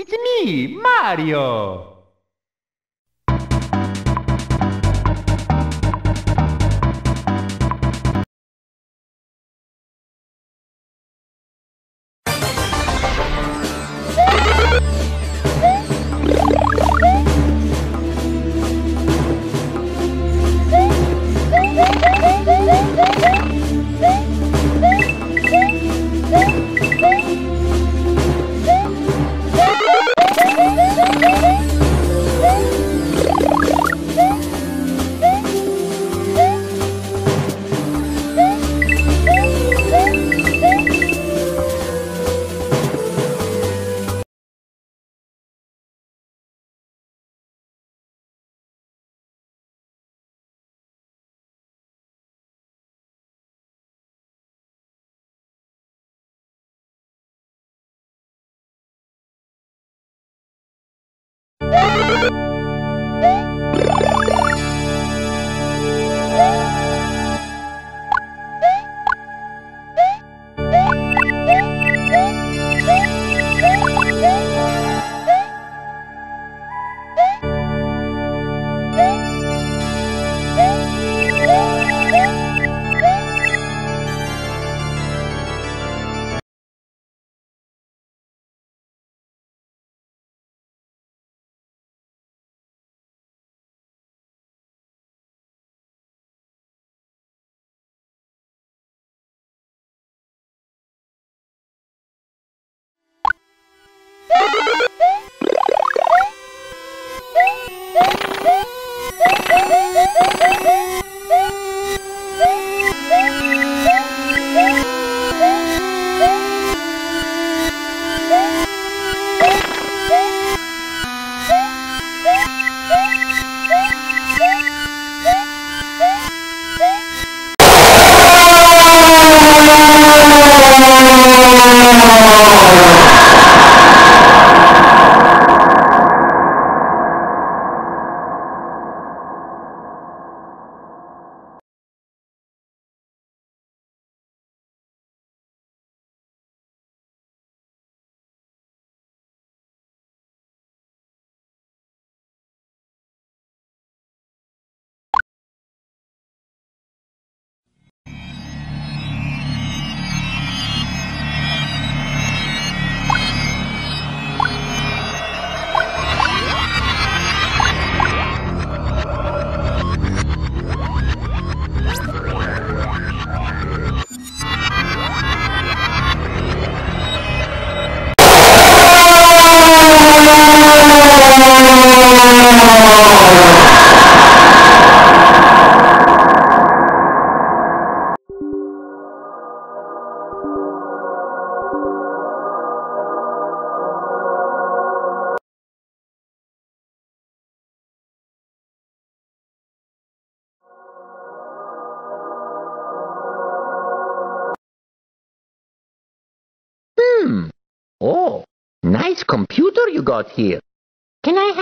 It's me, Mario! Oh, Hmm. Oh, computer you got here. Can I